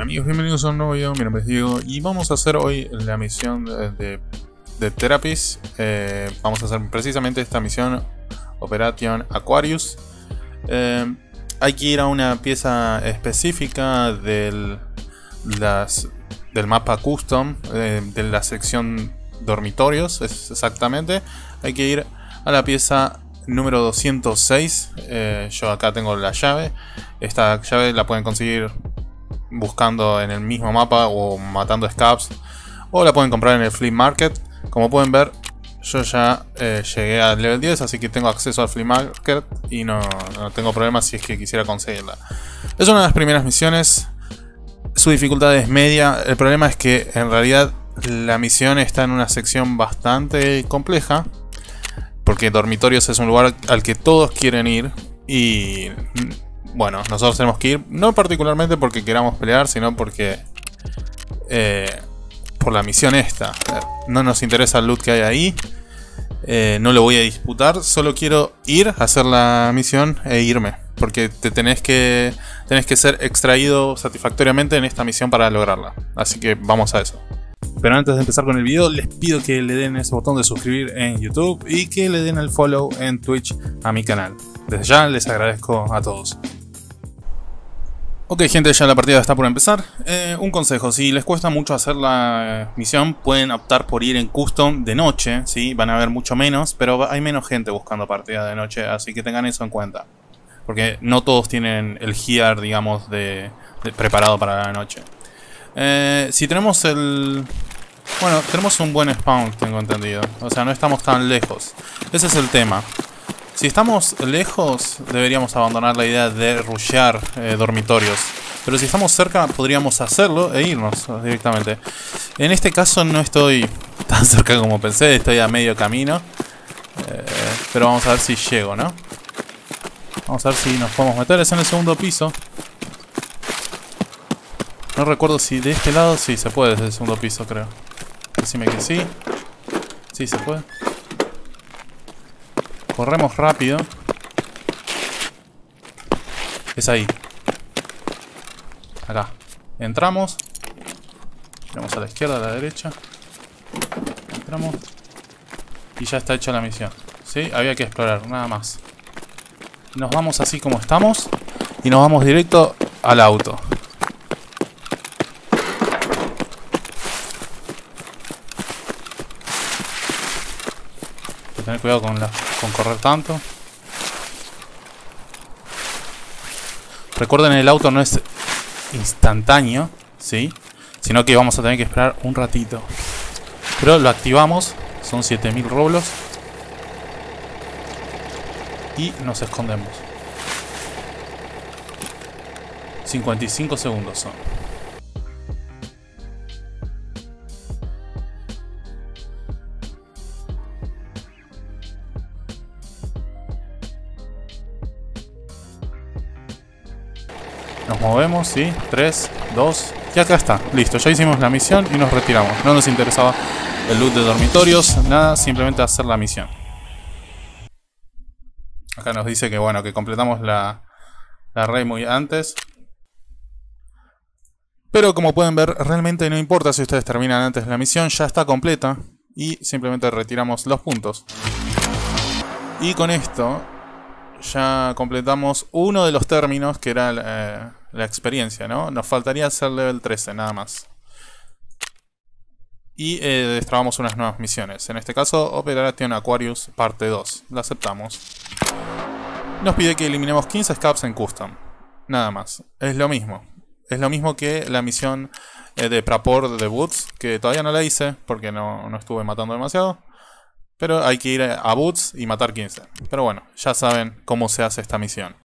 Amigos, bienvenidos a un nuevo video, mi nombre es Diego y vamos a hacer hoy la misión de, de. Eh, vamos a hacer precisamente esta misión Operation Aquarius. Eh, hay que ir a una pieza específica del, del mapa custom, eh, de la sección dormitorios, es exactamente. Hay que ir a la pieza número 206. Eh, yo acá tengo la llave. Esta llave la pueden conseguir buscando en el mismo mapa o matando scabs. O la pueden comprar en el flea market. Como pueden ver, yo ya eh, llegué al level 10, así que tengo acceso al flea market y no, no tengo problemas si es que quisiera conseguirla. Es una de las primeras misiones. Su dificultad es media. El problema es que en realidad la misión está en una sección bastante compleja. Porque dormitorios es un lugar al que todos quieren ir. Y bueno, nosotros tenemos que ir. No particularmente porque queramos pelear, sino porque... Eh, por la misión esta. No nos interesa el loot que hay ahí. Eh, no lo voy a disputar. Solo quiero ir a hacer la misión e irme. Porque te tenés que, tenés que ser extraído satisfactoriamente en esta misión para lograrla. Así que vamos a eso. Pero antes de empezar con el video, les pido que le den ese botón de suscribir en YouTube y que le den el follow en Twitch a mi canal. Desde ya les agradezco a todos. Ok gente, ya la partida está por empezar. Eh, un consejo, si les cuesta mucho hacer la eh, misión, pueden optar por ir en custom de noche, ¿sí? Van a ver mucho menos, pero hay menos gente buscando partida de noche, así que tengan eso en cuenta. Porque no todos tienen el gear, digamos, de, de preparado para la noche. Eh, si tenemos el... Bueno, tenemos un buen spawn, tengo entendido. O sea, no estamos tan lejos. Ese es el tema. Si estamos lejos, deberíamos abandonar la idea de rushear eh, dormitorios. Pero si estamos cerca, podríamos hacerlo e irnos directamente. En este caso no estoy tan cerca como pensé, estoy a medio camino. Eh, pero vamos a ver si llego, ¿no? Vamos a ver si nos podemos meter. Es en el segundo piso. No recuerdo si de este lado sí se puede desde el segundo piso, creo. Decime que sí. Sí se puede. Corremos rápido. Es ahí. Acá. Entramos. Vamos a la izquierda, a la derecha. Entramos. Y ya está hecha la misión. ¿Sí? Había que explorar, nada más. Nos vamos así como estamos. Y nos vamos directo al auto. Tener cuidado con, con correr tanto. Recuerden, el auto no es instantáneo, ¿sí? Sino que vamos a tener que esperar un ratito. Pero lo activamos. Son 7000 roblos. Y nos escondemos. 55 segundos son. Nos movemos, sí. 3, 2. Y acá está. Listo, ya hicimos la misión y nos retiramos. No nos interesaba el loot de dormitorios, nada, simplemente hacer la misión. Acá nos dice que bueno, que completamos la, la rey muy antes. Pero como pueden ver, realmente no importa si ustedes terminan antes la misión, ya está completa. Y simplemente retiramos los puntos. Y con esto ya completamos uno de los términos que era eh, la experiencia, ¿no? Nos faltaría hacer level 13, nada más. Y eh, destrabamos unas nuevas misiones. En este caso, Operation Aquarius parte 2. La aceptamos. Nos pide que eliminemos 15 scabs en custom. Nada más. Es lo mismo. Es lo mismo que la misión eh, de Prapor de Boots, que todavía no la hice porque no, no estuve matando demasiado. Pero hay que ir a Boots y matar 15. Pero bueno, ya saben cómo se hace esta misión.